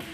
Bye.